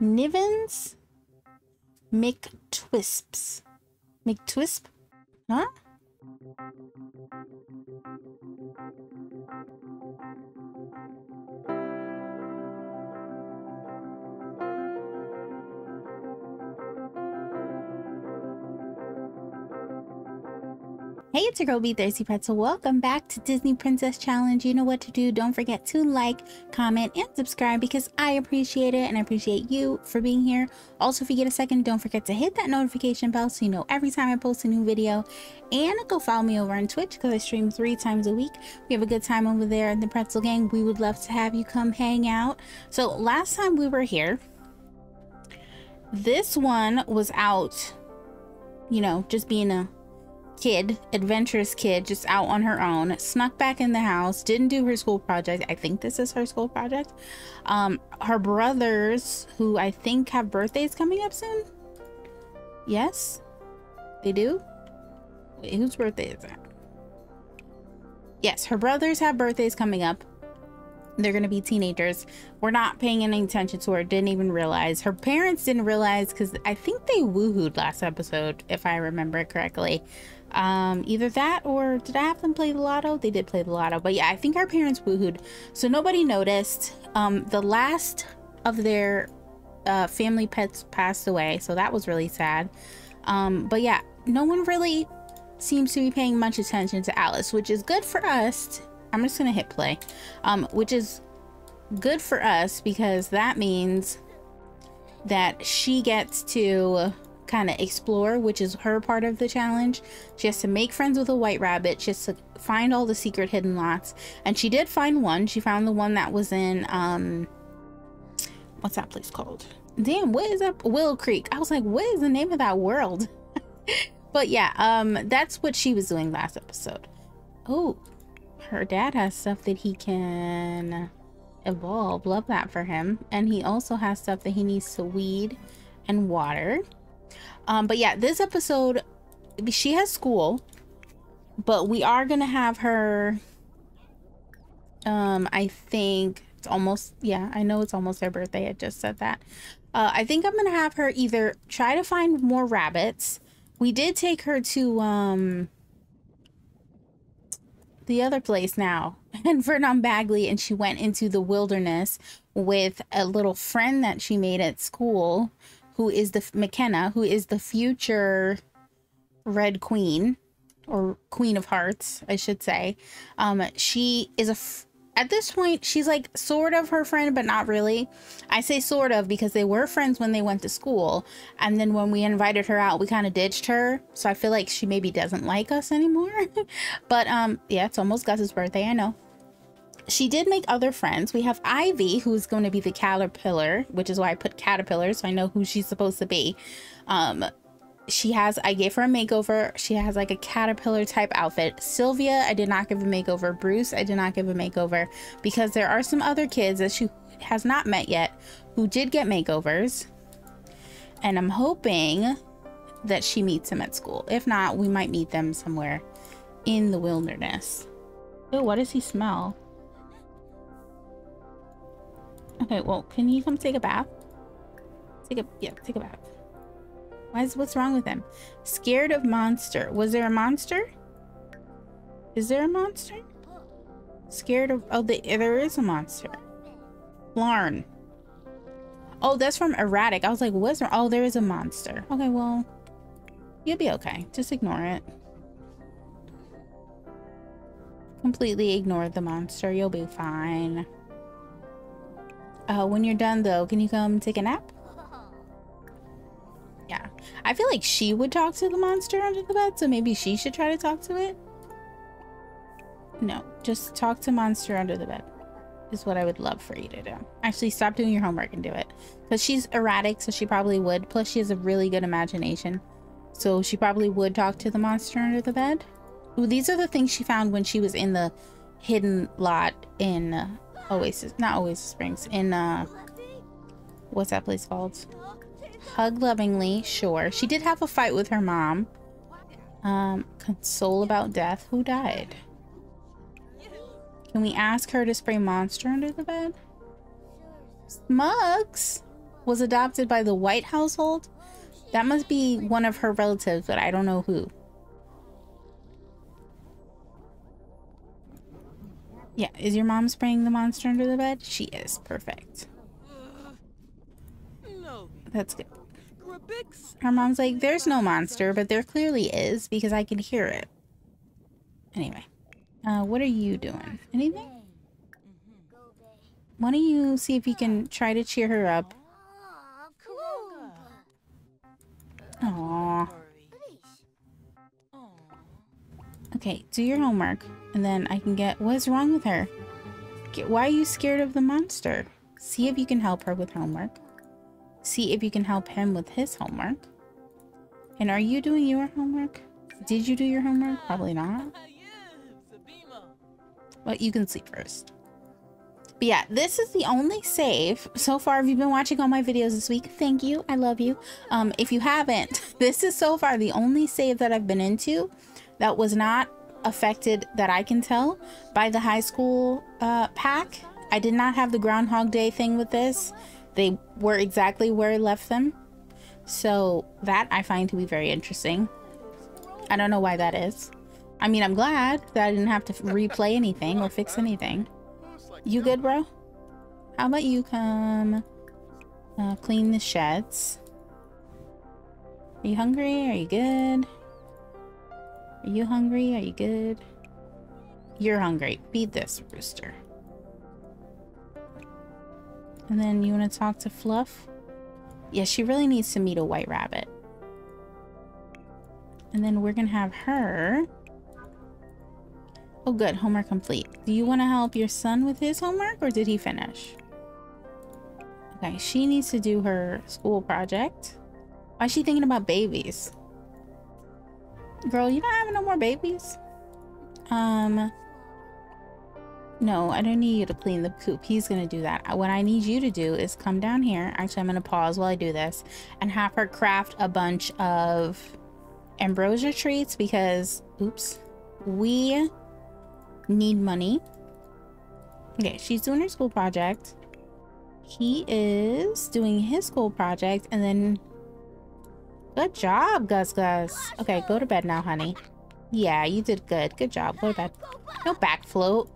Nivens McTwisps. McTwisp? Huh? Hey, it's your girl BThirstyPretzel. Welcome back to Disney Princess Challenge. You know what to do. Don't forget to like, comment, and subscribe because I appreciate it and I appreciate you for being here. Also, if you get a second, don't forget to hit that notification bell so you know every time I post a new video. And go follow me over on Twitch because I stream three times a week. We have a good time over there in the Pretzel Gang. We would love to have you come hang out. So last time we were here, this one was out, you know, just being a kid, adventurous kid, just out on her own, snuck back in the house, didn't do her school project. I think this is her school project. Um, her brothers, who I think have birthdays coming up soon. Yes, they do. Wait, whose birthday is that? Yes, her brothers have birthdays coming up. They're going to be teenagers. We're not paying any attention to her. Didn't even realize. Her parents didn't realize because I think they woohooed last episode, if I remember it correctly. Um, either that or did I have them play the lotto? They did play the lotto, but yeah, I think our parents woohooed, so nobody noticed. Um, the last of their uh, family pets passed away, so that was really sad. Um, but yeah, no one really seems to be paying much attention to Alice, which is good for us. I'm just gonna hit play, um, which is good for us because that means that she gets to kind of explore, which is her part of the challenge. She has to make friends with a white rabbit. She has to find all the secret hidden lots. And she did find one. She found the one that was in, um, what's that place called? Damn, what is that? Willow Creek. I was like, what is the name of that world? but yeah, um, that's what she was doing last episode. Oh, her dad has stuff that he can evolve. Love that for him. And he also has stuff that he needs to weed and water. Um, but yeah, this episode, she has school, but we are gonna have her. Um, I think it's almost yeah. I know it's almost her birthday. I just said that. Uh, I think I'm gonna have her either try to find more rabbits. We did take her to um the other place now Henford-on-Bagley, and she went into the wilderness with a little friend that she made at school who is the McKenna, who is the future Red Queen or Queen of Hearts, I should say. Um, she is a at this point she's like sort of her friend but not really. I say sort of because they were friends when they went to school and then when we invited her out we kind of ditched her so i feel like she maybe doesn't like us anymore. But um yeah it's almost gus's birthday i know she did make other friends. We have Ivy, who's going to be the caterpillar, which is why I put caterpillar, so I know who she's supposed to be. Um, she has, I gave her a makeover. She has like a caterpillar type outfit. Sylvia, I did not give a makeover. Bruce, I did not give a makeover because there are some other kids that she has not met yet who did get makeovers. And I'm hoping that she meets them at school. If not, we might meet them somewhere in the wilderness. Oh, what does he smell? Okay, well, can you come take a bath? Take a yeah, take a bath. Why is what's wrong with him? Scared of monster. Was there a monster? Is there a monster? Scared of oh the, there is a monster. Larn. Oh, that's from erratic. I was like, what's wrong? Oh, there is a monster. Okay, well, you'll be okay. Just ignore it. Completely ignore the monster. You'll be fine. Uh, when you're done though, can you come take a nap? Yeah. I feel like she would talk to the monster under the bed, so maybe she should try to talk to it. No, just talk to monster under the bed is what I would love for you to do. Actually, stop doing your homework and do it. Because she's erratic, so she probably would. Plus, she has a really good imagination. So she probably would talk to the monster under the bed. Ooh, these are the things she found when she was in the hidden lot in Oasis, not Oasis Springs, in, uh, what's that place called? Hug lovingly, sure. She did have a fight with her mom. Um, console about death. Who died? Can we ask her to spray monster under the bed? Smugs? was adopted by the White household. That must be one of her relatives, but I don't know who. Yeah, is your mom spraying the monster under the bed? She is. Perfect. No. That's good. Her mom's like, there's no monster, but there clearly is because I can hear it. Anyway, uh, what are you doing? Anything? Why don't you see if you can try to cheer her up? Aww. Okay, do your homework, and then I can get... What's wrong with her? Get, why are you scared of the monster? See if you can help her with homework. See if you can help him with his homework. And are you doing your homework? Did you do your homework? Probably not. But you can sleep first. But yeah, this is the only save so far. If you've been watching all my videos this week, thank you. I love you. Um, if you haven't, this is so far the only save that I've been into that was not affected that I can tell by the high school uh, pack. I did not have the Groundhog Day thing with this. They were exactly where I left them. So that I find to be very interesting. I don't know why that is. I mean, I'm glad that I didn't have to replay anything or fix anything. You good, bro? How about you come uh, clean the sheds? Are you hungry? Are you good? Are you hungry? Are you good? You're hungry. Feed this rooster. And then you want to talk to Fluff? Yeah, she really needs to meet a white rabbit. And then we're going to have her Oh good, homework complete. Do you want to help your son with his homework or did he finish? Okay, she needs to do her school project. Why is she thinking about babies? Girl, you don't have no more babies? Um, no, I don't need you to clean the coop. He's going to do that. What I need you to do is come down here. Actually, I'm going to pause while I do this and have her craft a bunch of ambrosia treats because, oops, we need money. Okay, she's doing her school project. He is doing his school project and then good job, Gus Gus. Okay, go to bed now, honey. Yeah, you did good. Good job. Go to bed. No back float.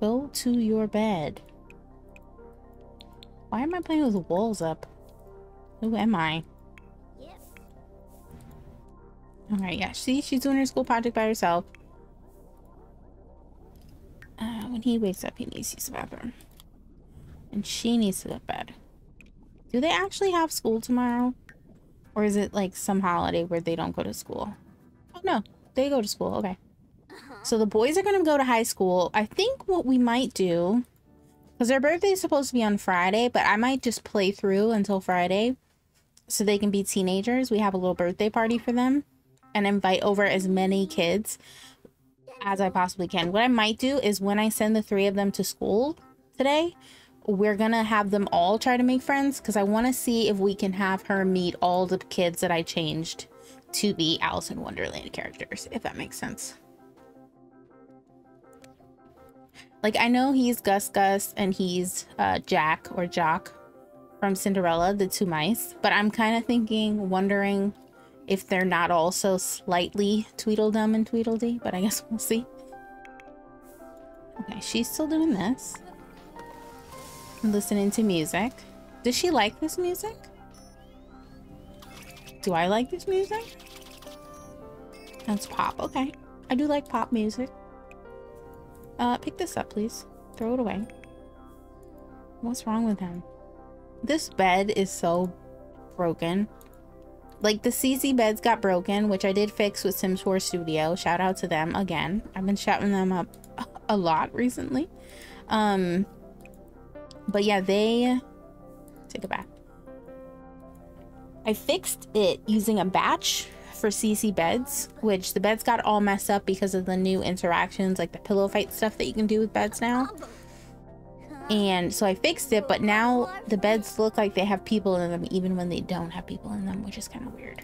Go to your bed. Why am I playing with walls up? Who am I? Alright, yeah. See, she's doing her school project by herself. Uh, when he wakes up, he needs to use the bathroom. And she needs to go to bed. Do they actually have school tomorrow? Or is it like some holiday where they don't go to school? Oh, no. They go to school. Okay. Uh-huh. So the boys are going to go to high school. I think what we might do... Because their birthday is supposed to be on Friday, but I might just play through until Friday. So they can be teenagers. We have a little birthday party for them. And invite over as many kids as I possibly can. What I might do is when I send the three of them to school today, we're gonna have them all try to make friends because I want to see if we can have her meet all the kids that I changed to be Alice in Wonderland characters, if that makes sense. Like, I know he's Gus Gus and he's uh, Jack or Jock from Cinderella, the two mice, but I'm kind of thinking, wondering if they're not also slightly Tweedledum and Tweedledee, but I guess we'll see. Okay, she's still doing this. Listening to music. Does she like this music? Do I like this music? That's pop. Okay. I do like pop music. Uh, pick this up, please. Throw it away. What's wrong with him? This bed is so broken like the CC beds got broken, which I did fix with Sims 4 Studio. Shout out to them again. I've been shouting them up a lot recently. Um, but yeah, they take a bath. I fixed it using a batch for CC beds, which the beds got all messed up because of the new interactions, like the pillow fight stuff that you can do with beds now. And so I fixed it, but now the beds look like they have people in them even when they don't have people in them, which is kind of weird.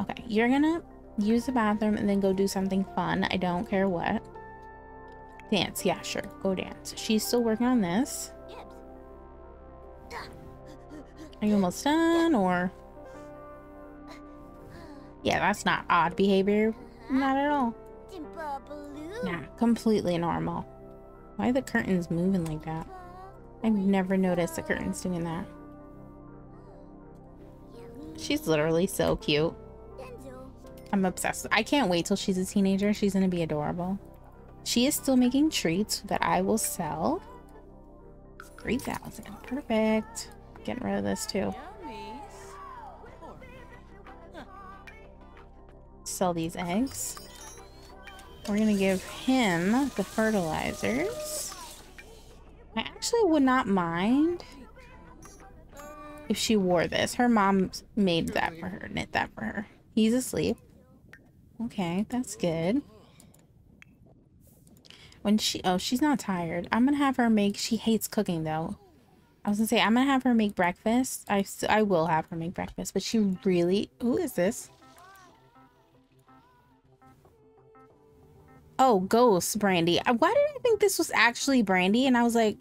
Okay, you're gonna use the bathroom and then go do something fun. I don't care what. Dance, yeah, sure, go dance. She's still working on this. Are you almost done or? Yeah, that's not odd behavior. Not at all. Yeah, completely normal. Why the curtains moving like that? I've never noticed the curtains doing that. She's literally so cute. I'm obsessed. I can't wait till she's a teenager. She's gonna be adorable. She is still making treats that I will sell. 3,000. Perfect. Getting rid of this too. Sell these eggs. We're gonna give him the fertilizers. I actually would not mind if she wore this. Her mom made that for her, knit that for her. He's asleep. Okay, that's good. When she, oh, she's not tired. I'm gonna have her make, she hates cooking though. I was gonna say, I'm gonna have her make breakfast. I, I will have her make breakfast, but she really, who is this? Oh, Ghost Brandy. Why did I think this was actually Brandy? And I was like,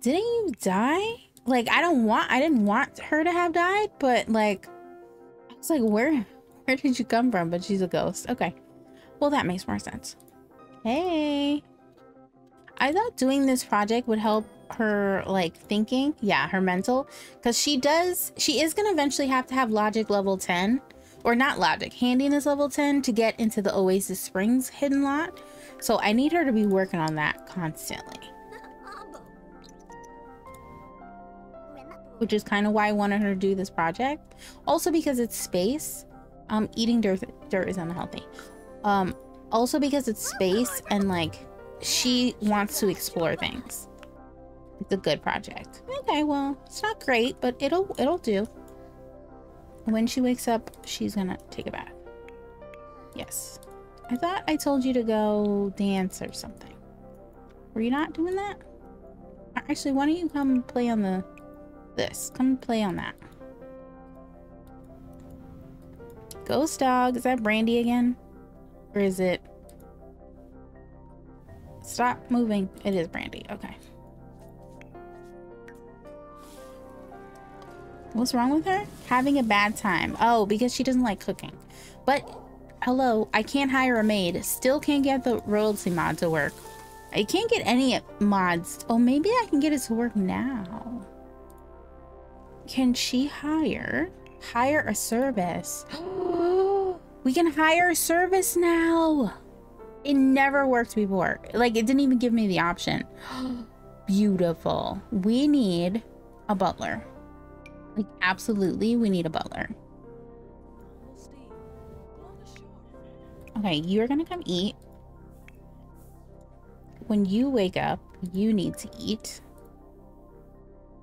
didn't you die? Like, I don't want, I didn't want her to have died, but like, I was like, where, where did you come from? But she's a ghost. Okay. Well, that makes more sense. Hey. I thought doing this project would help her like thinking. Yeah, her mental. Because she does, she is going to eventually have to have logic level 10. Or not logic, handiness level 10 to get into the Oasis Springs hidden lot. So I need her to be working on that constantly. Which is kind of why I wanted her to do this project. Also because it's space. Um, eating dirt, dirt is unhealthy. Um, also because it's space and like she wants to explore things. It's a good project. Okay, well, it's not great, but it'll it'll do. When she wakes up, she's gonna take a bath. Yes. I thought I told you to go dance or something. Were you not doing that? Actually, why don't you come play on the this? Come play on that. Ghost dog. Is that Brandy again? Or is it... Stop moving. It is Brandy. Okay. What's wrong with her? Having a bad time. Oh, because she doesn't like cooking. But, hello, I can't hire a maid. Still can't get the royalty mod to work. I can't get any mods. Oh, maybe I can get it to work now. Can she hire? Hire a service. we can hire a service now. It never worked before. Like, it didn't even give me the option. Beautiful. We need a butler. Like, absolutely, we need a butler. Okay, you're gonna come eat. When you wake up, you need to eat.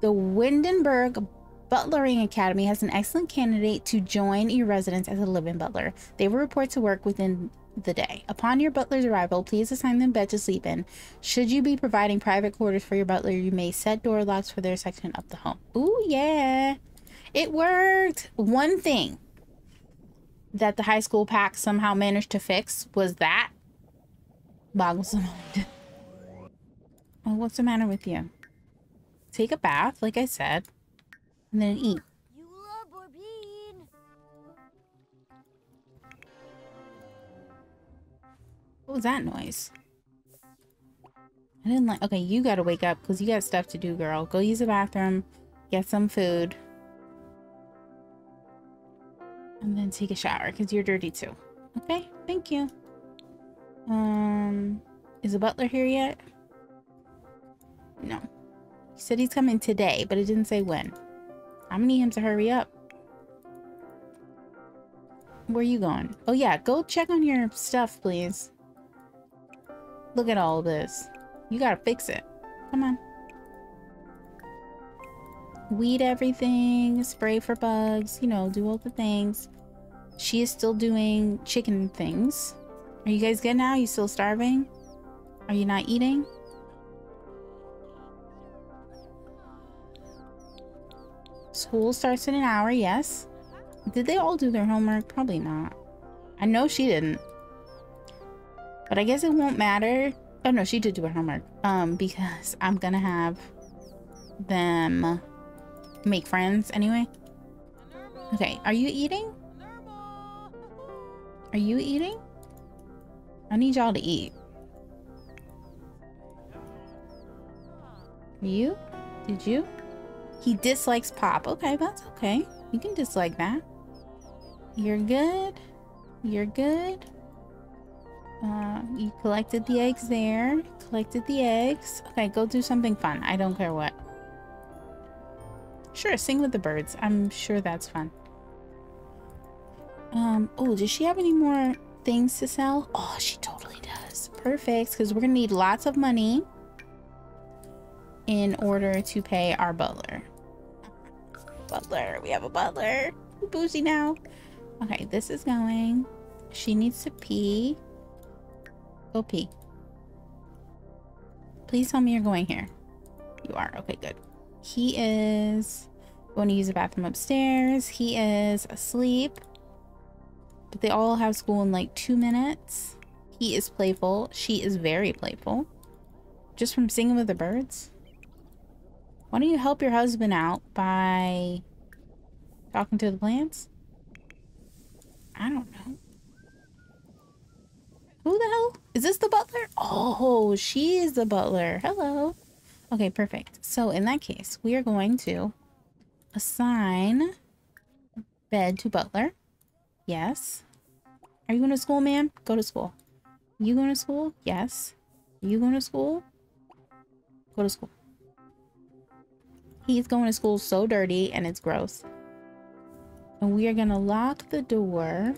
The Windenburg Butlering Academy has an excellent candidate to join your residence as a living butler. They will report to work within the day. Upon your butler's arrival, please assign them bed to sleep in. Should you be providing private quarters for your butler, you may set door locks for their section of the home. Ooh, yeah. It worked. One thing that the high school pack somehow managed to fix was that. Boggles the mind. Oh, what's the matter with you? Take a bath, like I said and then eat. What was that noise? I didn't like- okay, you gotta wake up because you got stuff to do, girl. Go use the bathroom, get some food, and then take a shower because you're dirty too. Okay, thank you. Um, is the butler here yet? No. He said he's coming today, but it didn't say when. I'm gonna need him to hurry up. Where are you going? Oh yeah, go check on your stuff, please. Look at all this. You gotta fix it. Come on. Weed everything, spray for bugs, you know, do all the things. She is still doing chicken things. Are you guys good now? Are you still starving? Are you not eating? School starts in an hour, yes. Did they all do their homework? Probably not. I know she didn't. But I guess it won't matter. Oh no, she did do her homework. Um, because I'm gonna have them make friends anyway. Okay, are you eating? Are you eating? I need y'all to eat. You? Did you? He dislikes pop. Okay, that's okay. You can dislike that. You're good. You're good. Uh, you collected the eggs there. Collected the eggs. Okay, go do something fun. I don't care what. Sure, sing with the birds. I'm sure that's fun. Um, oh, does she have any more things to sell? Oh, she totally does. Perfect, because we're going to need lots of money in order to pay our butler. Butler, we have a butler. Boozy now. Okay, this is going. She needs to pee. Go pee. Please tell me you're going here. You are. Okay, good. He is going to use the bathroom upstairs. He is asleep. But they all have school in like two minutes. He is playful. She is very playful. Just from singing with the birds. Why don't you help your husband out by talking to the plants? I don't know. Who the hell? Is this the butler? Oh, she is the butler. Hello. Okay, perfect. So in that case, we are going to assign bed to butler. Yes. Are you going to school, ma'am? Go to school. You going to school? Yes. You going to school? Go to school. He's going to school so dirty and it's gross. And we are going to lock the door.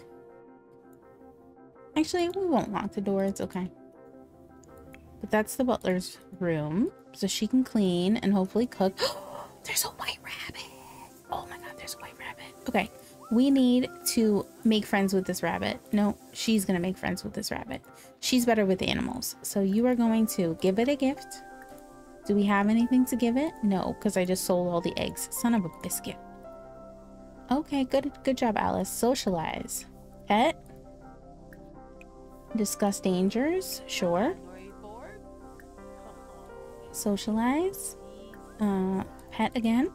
Actually, we won't lock the door. It's okay. But that's the butler's room. So she can clean and hopefully cook. there's a white rabbit. Oh my god, there's a white rabbit. Okay. We need to make friends with this rabbit. No, she's going to make friends with this rabbit. She's better with animals. So you are going to give it a gift. Do we have anything to give it? No, because I just sold all the eggs. Son of a biscuit. Okay, good good job, Alice. Socialize. Pet. Discuss dangers. Sure. Socialize. Uh, pet again.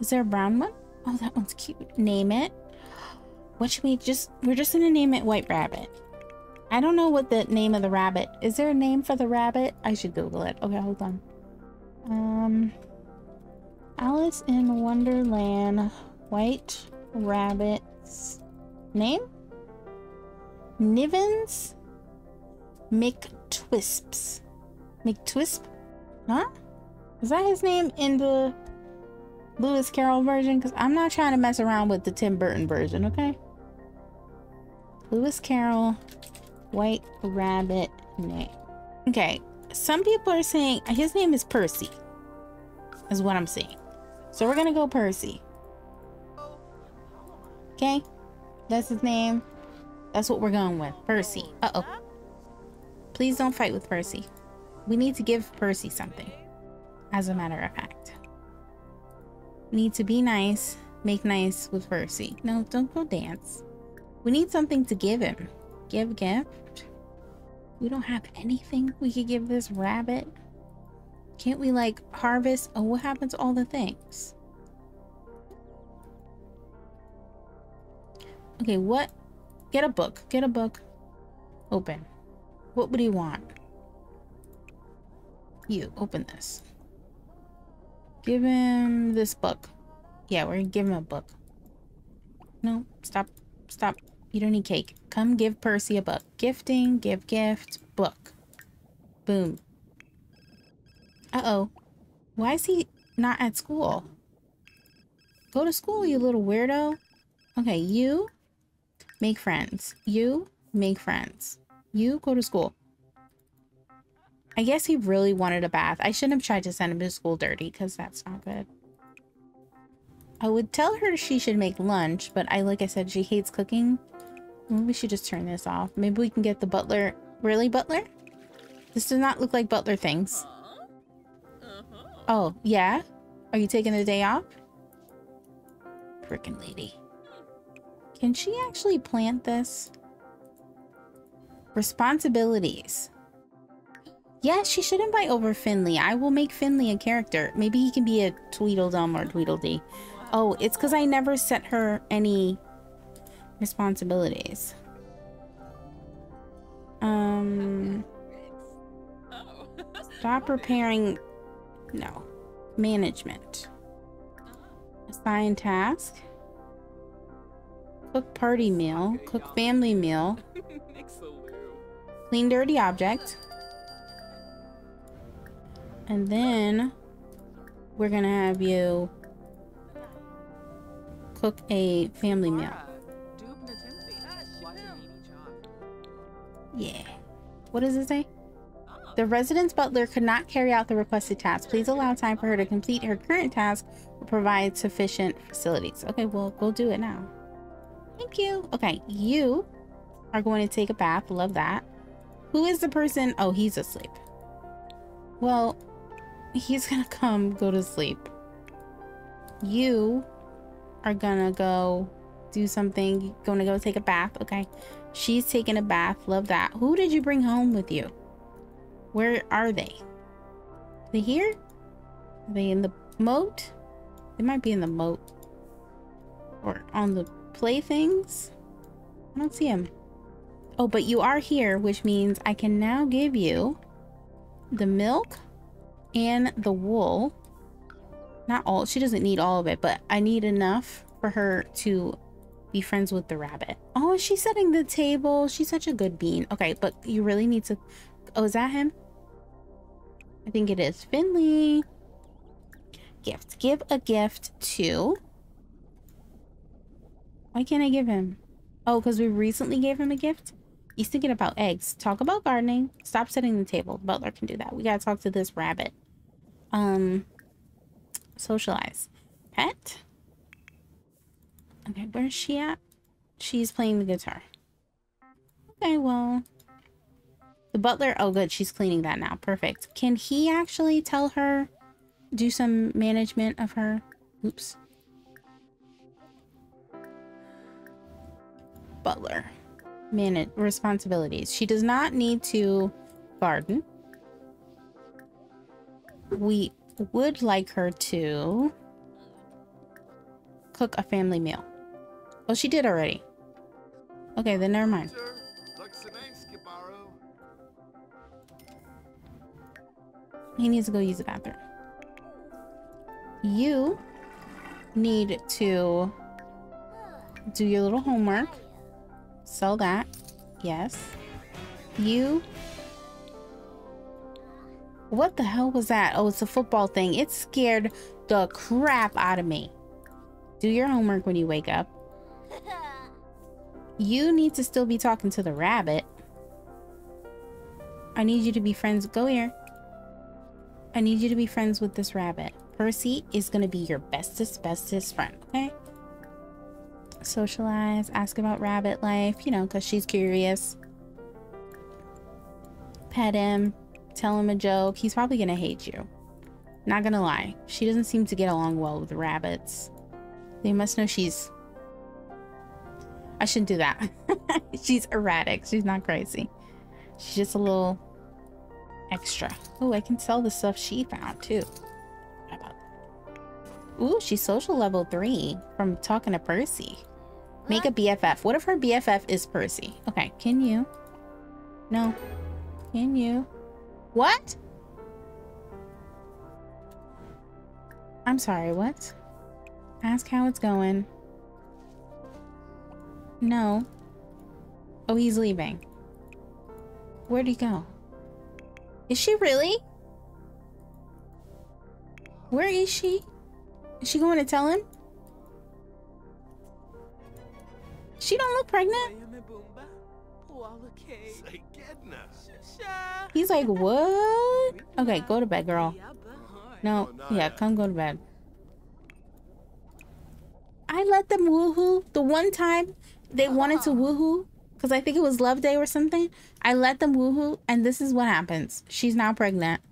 Is there a brown one? Oh, that one's cute. Name it. What should we just... We're just gonna name it White Rabbit. I don't know what the name of the rabbit. Is there a name for the rabbit? I should Google it. Okay, hold on. Um, Alice in Wonderland White Rabbit's name? Nivens McTwisps. McTwisp? Huh? Is that his name in the Lewis Carroll version? Because I'm not trying to mess around with the Tim Burton version, okay? Lewis Carroll White rabbit name. Okay, some people are saying his name is Percy, is what I'm saying. So we're gonna go Percy. Okay, that's his name. That's what we're going with. Percy. Uh oh. Please don't fight with Percy. We need to give Percy something. As a matter of fact. We need to be nice, make nice with Percy. No, don't go dance. We need something to give him. Give gift? We don't have anything we could give this rabbit? Can't we like harvest? Oh, what happens to all the things? Okay, what? Get a book. Get a book. Open. What would he want? You, open this. Give him this book. Yeah, we're gonna give him a book. No, stop. Stop. You don't need cake. Come give Percy a book. Gifting, give gift, book. Boom. Uh-oh. Why is he not at school? Go to school, you little weirdo. Okay, you make friends. You make friends. You go to school. I guess he really wanted a bath. I shouldn't have tried to send him to school dirty because that's not good. I would tell her she should make lunch, but I, like I said, she hates cooking. Maybe we should just turn this off. Maybe we can get the butler. Really, butler? This does not look like butler things. Oh, yeah? Are you taking the day off? Frickin' lady. Can she actually plant this? Responsibilities. Yeah, she should invite over Finley. I will make Finley a character. Maybe he can be a Tweedledum or Tweedledee. Oh, it's because I never set her any responsibilities. Um, stop repairing. No, management. Assign task. Cook party meal. Cook family meal. Clean dirty object. And then we're gonna have you cook a family meal. Yeah. What does it say? The residence butler could not carry out the requested task. Please allow time for her to complete her current task or provide sufficient facilities. Okay, well, we'll do it now. Thank you. Okay, you are going to take a bath. Love that. Who is the person? Oh, he's asleep. Well, he's gonna come go to sleep. You are gonna go do something. Gonna go take a bath. Okay. She's taking a bath. Love that. Who did you bring home with you? Where are they? Are they here? Are they in the moat? They might be in the moat. Or on the playthings? I don't see him. Oh, but you are here, which means I can now give you the milk and the wool. Not all. She doesn't need all of it, but I need enough for her to be friends with the rabbit. Oh, she's setting the table. She's such a good bean. Okay, but you really need to... Oh, is that him? I think it is. Finley. Gift. Give a gift to... Why can't I give him? Oh, because we recently gave him a gift? He's thinking about eggs. Talk about gardening. Stop setting the table. Butler can do that. We gotta talk to this rabbit. Um, socialize. Pet? Okay, where's she at? She's playing the guitar. Okay, well. The butler, oh good, she's cleaning that now. Perfect. Can he actually tell her, do some management of her? Oops. Butler. Manage responsibilities. She does not need to garden. We would like her to cook a family meal. Well, she did already. Okay, then never mind. He needs to go use the bathroom. You need to do your little homework. Sell that. Yes. You... What the hell was that? Oh, it's a football thing. It scared the crap out of me. Do your homework when you wake up. You need to still be talking to the rabbit. I need you to be friends. Go here. I need you to be friends with this rabbit. Percy is going to be your bestest, bestest friend, okay? Socialize, ask about rabbit life, you know, because she's curious. Pet him, tell him a joke. He's probably going to hate you. Not gonna lie, she doesn't seem to get along well with rabbits. They must know she's I shouldn't do that. She's erratic. She's not crazy. She's just a little extra. Oh, I can sell the stuff she found too. Ooh, she's social level three from talking to Percy. Make a BFF. What if her BFF is Percy? Okay, can you? No. Can you? What? I'm sorry, what? Ask how it's going. No. Oh, he's leaving. Where'd he go? Is she really? Where is she? Is she going to tell him? She don't look pregnant. He's like, what? Okay, go to bed, girl. No, yeah, come go to bed. I let them woohoo the one time they wanted to woohoo because I think it was Love Day or something. I let them woohoo, and this is what happens. She's now pregnant.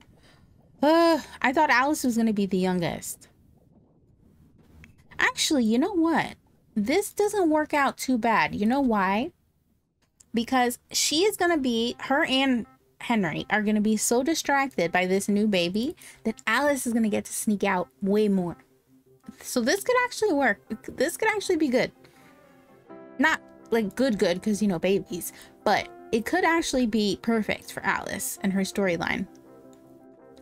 Uh, I thought Alice was going to be the youngest. Actually, you know what? This doesn't work out too bad. You know why? Because she is going to be, her and Henry are going to be so distracted by this new baby that Alice is going to get to sneak out way more. So this could actually work. This could actually be good. Not like good good because you know babies, but it could actually be perfect for Alice and her storyline.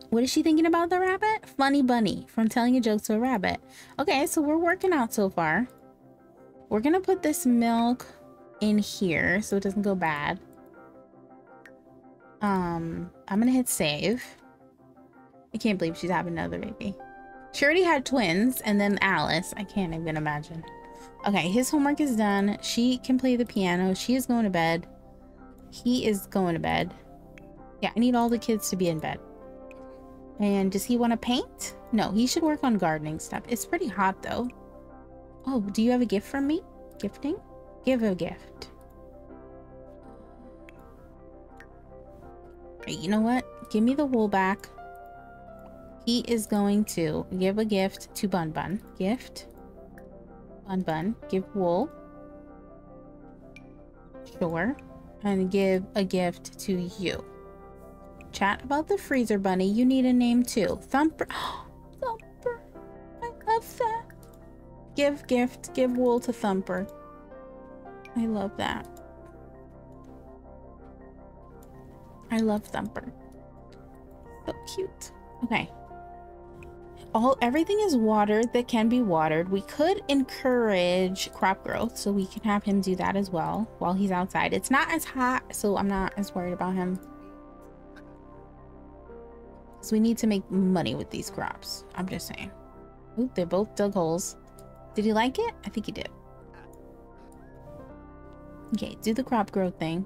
What is she thinking about the rabbit? Funny bunny from telling a joke to a rabbit. Okay, so we're working out so far. We're gonna put this milk in here so it doesn't go bad. Um, I'm gonna hit save. I can't believe she's having another baby. She already had twins and then Alice. I can't even imagine. Okay, his homework is done. She can play the piano. She is going to bed. He is going to bed. Yeah, I need all the kids to be in bed. And does he want to paint? No, he should work on gardening stuff. It's pretty hot though. Oh, do you have a gift from me? Gifting? Give a gift. You know what? Give me the wool back. He is going to give a gift to Bun Bun. Gift. Bun Bun. Give wool. Sure. And give a gift to you. Chat about the freezer bunny. You need a name too. Thumper. Thumper. I love that. Give gift. Give wool to Thumper. I love that. I love Thumper. So cute. Okay. All everything is watered that can be watered. We could encourage crop growth, so we can have him do that as well while he's outside. It's not as hot, so I'm not as worried about him. So we need to make money with these crops. I'm just saying. Ooh, they both dug holes. Did he like it? I think he did. Okay, do the crop growth thing.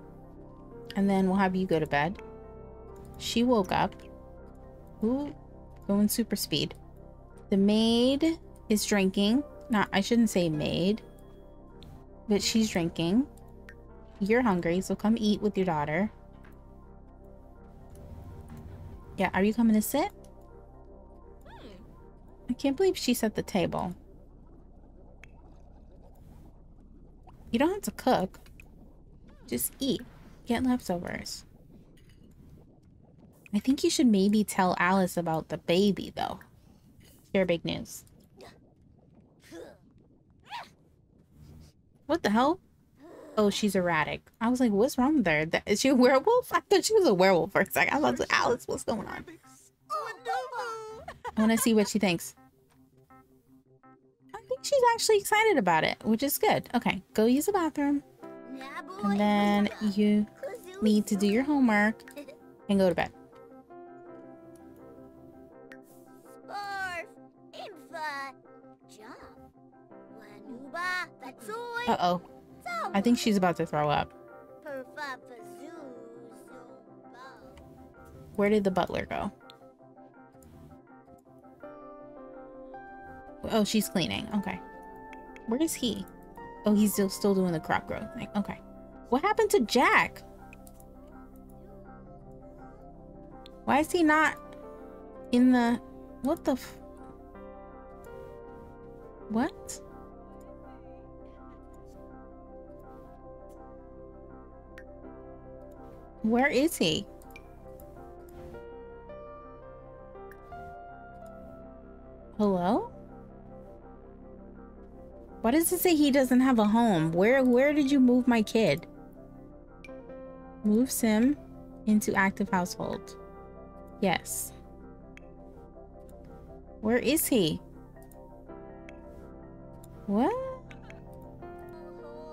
And then we'll have you go to bed. She woke up. Ooh, going super speed. The maid is drinking. Not, I shouldn't say maid. But she's drinking. You're hungry, so come eat with your daughter. Yeah, are you coming to sit? I can't believe she set the table. You don't have to cook. Just eat. Get leftovers. I think you should maybe tell Alice about the baby, though. Share big news. What the hell? Oh, she's erratic. I was like, what's wrong with her? That, is she a werewolf? I thought she was a werewolf for a second. I was like, Alice, what's going on? I want to see what she thinks. Think she's actually excited about it, which is good. Okay, go use the bathroom. And then you need to do your homework and go to bed. Uh-oh. I think she's about to throw up. Where did the butler go? Oh, she's cleaning. Okay. Where is he? Oh, he's still still doing the crop growth thing. Okay. What happened to Jack? Why is he not in the... What the... what? Where is he? Hello? Why does it say he doesn't have a home? Where where did you move my kid? Move Sim into active household. Yes. Where is he? What?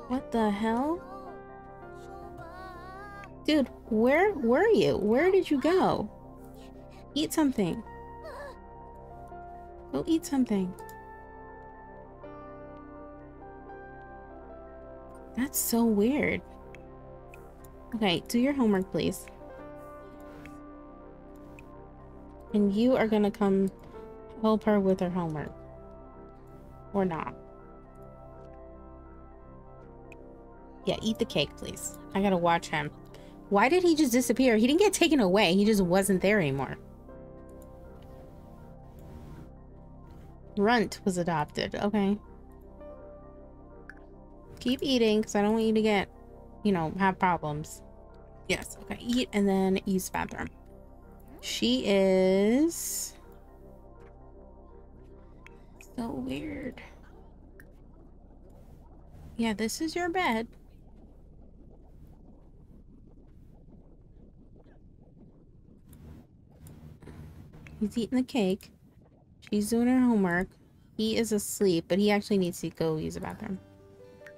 What the hell? Dude, where were you? Where did you go? Eat something. Go eat something. That's so weird. Okay, do your homework, please. And you are gonna come help her with her homework. Or not. Yeah, eat the cake, please. I gotta watch him. Why did he just disappear? He didn't get taken away. He just wasn't there anymore. Runt was adopted. Okay. Keep eating because I don't want you to get, you know, have problems. Yes. Okay. Eat and then use the bathroom. She is so weird. Yeah, this is your bed. He's eating the cake. She's doing her homework. He is asleep, but he actually needs to go use the bathroom.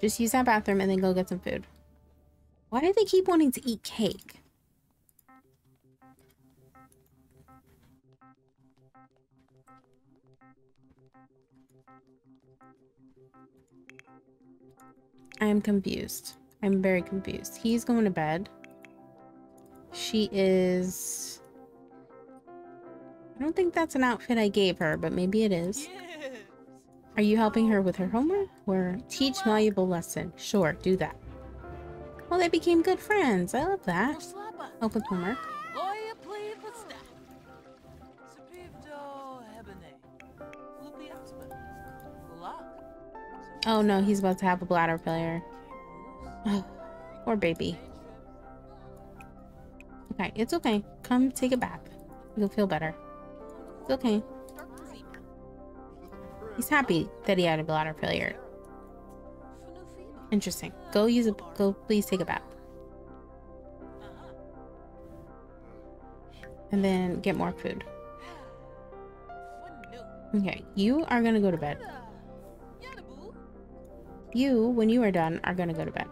Just use that bathroom and then go get some food. Why do they keep wanting to eat cake? I am confused. I'm very confused. He's going to bed. She is... I don't think that's an outfit I gave her, but maybe it is. Are you helping her with her homework? Or teach valuable lesson? Sure, do that. Well, they became good friends. I love that. Help with homework. Oh no, he's about to have a bladder failure. Oh, poor baby. Okay, it's okay. Come take a bath. You'll feel better. It's okay. He's happy that he had a bladder failure. Interesting. Go use a go please take a bath. And then get more food. Okay, you are gonna go to bed. You, when you are done, are gonna go to bed.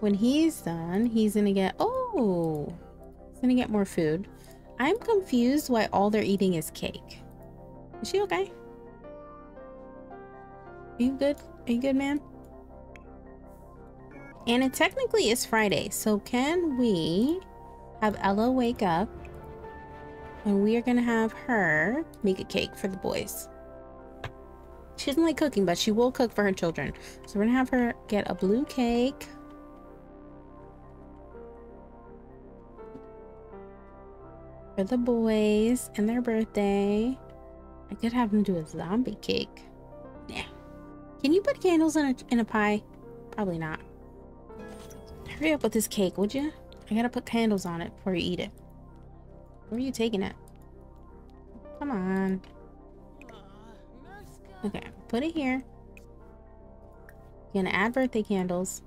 When he's done, he's gonna get, oh, gonna get more food. I'm confused why all they're eating is cake. Is she okay? Are you good? Are you good, man? And it technically is Friday, so can we have Ella wake up and we are gonna have her make a cake for the boys. She doesn't like cooking, but she will cook for her children. So we're gonna have her get a blue cake. For the boys and their birthday. I could have them do a zombie cake. Yeah. Can you put candles in a, in a pie? Probably not. Hurry up with this cake, would you? I gotta put candles on it before you eat it. Where are you taking it? Come on. Okay, put it here. You're gonna add birthday candles.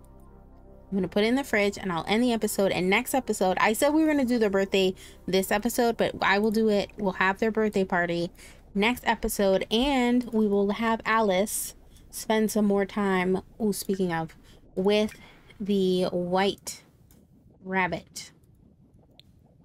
I'm gonna put it in the fridge and I'll end the episode. And next episode, I said we were gonna do their birthday this episode, but I will do it. We'll have their birthday party next episode, and we will have Alice spend some more time. Oh, speaking of, with the white rabbit.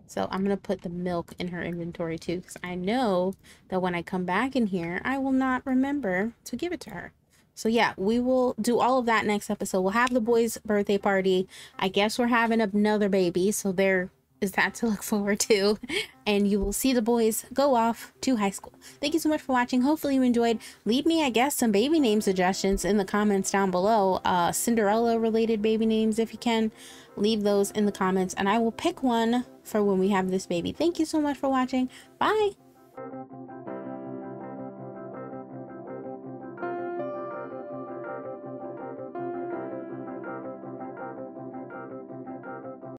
So I'm to put the milk in her inventory too because I know that when I come back in here, I will not remember to give it to her. So yeah, we will do all of that next episode. We'll have the boys' birthday party. I guess we're having another baby, so there is that to look forward to. And you will see the boys go off to high school. Thank you so much for watching. Hopefully you enjoyed. Leave me, I guess, some baby name suggestions in the comments down below. Uh, Cinderella related baby names if you can. Leave those in the comments and I will pick one for when we have this baby. Thank you so much for watching. Bye.